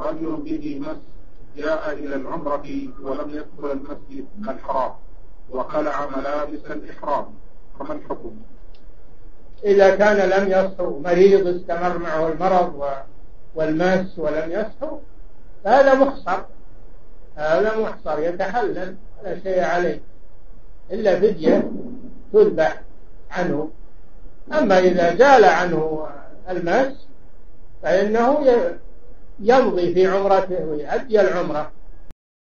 رجل به مس جاء إلى العمرة ولم يدخل المسجد الحرام وخلع ملابس الإحرام فما الحكم؟ إذا كان لم يصحو مريض استمر معه المرض والمس ولم يصحو فهذا محصر هذا محصر يتحلل لا شيء عليه إلا فدية تذبح عنه أما إذا زال عنه المس فإنه يمضي في عمرته ويؤدي العمرة.